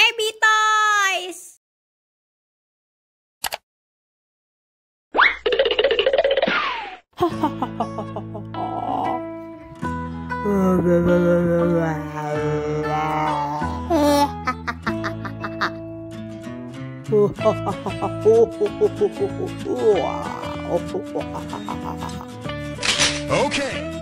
AB Toys! Okay.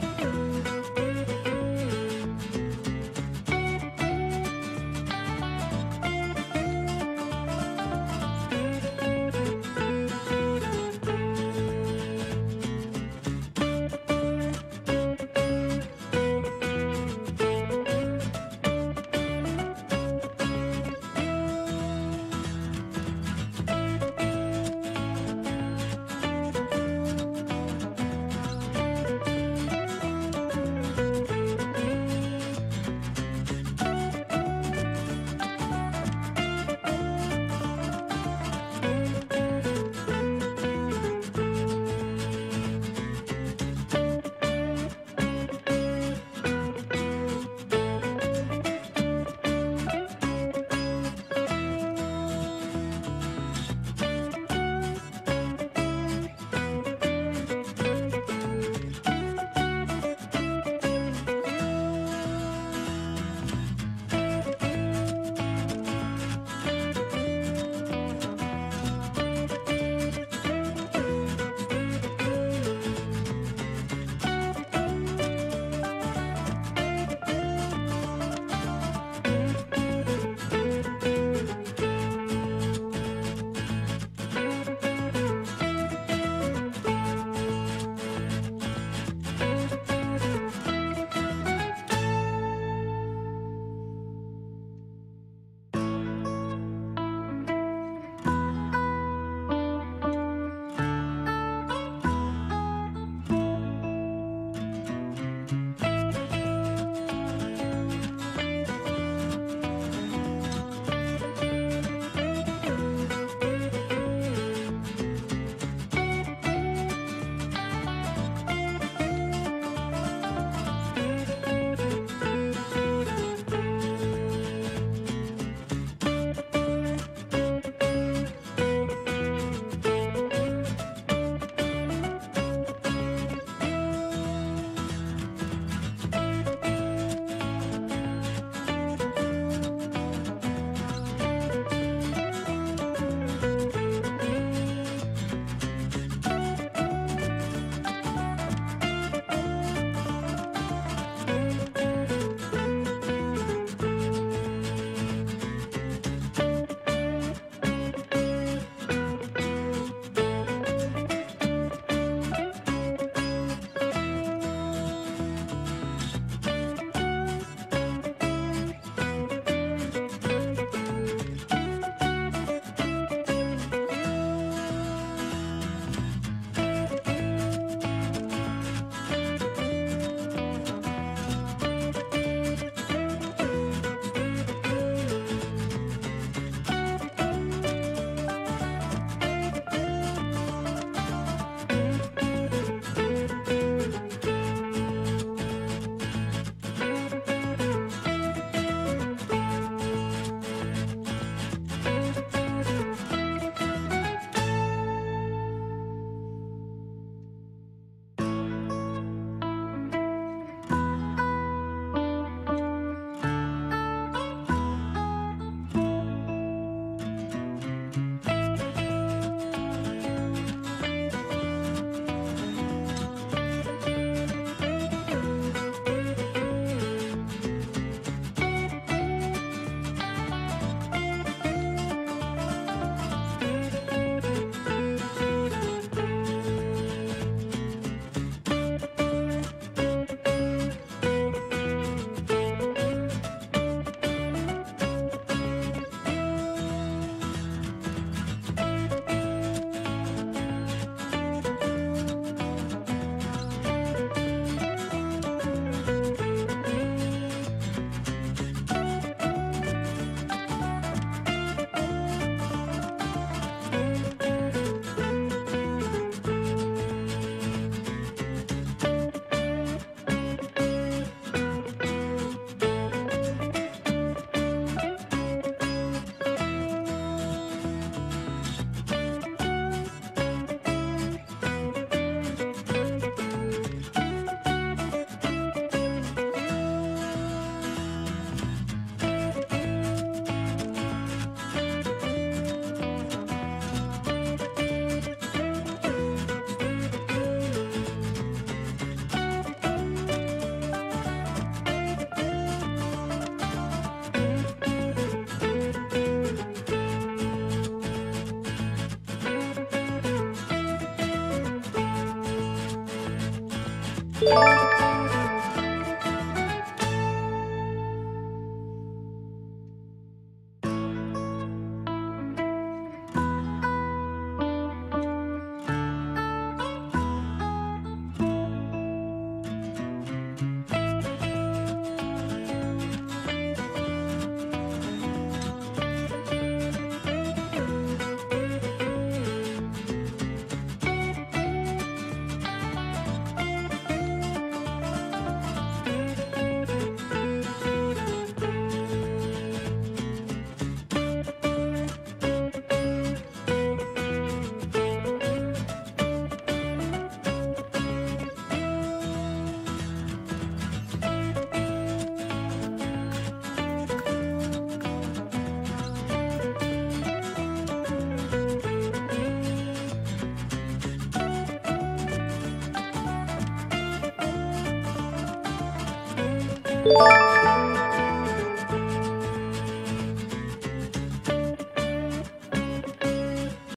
Música